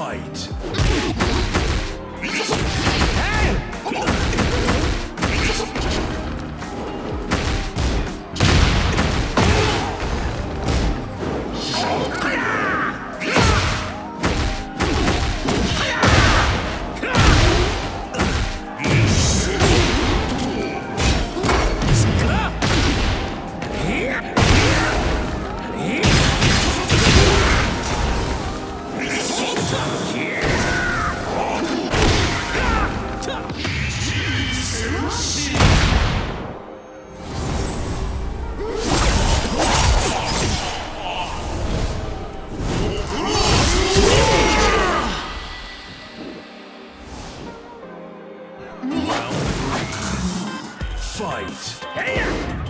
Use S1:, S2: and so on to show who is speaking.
S1: Fight. Fight.
S2: 귀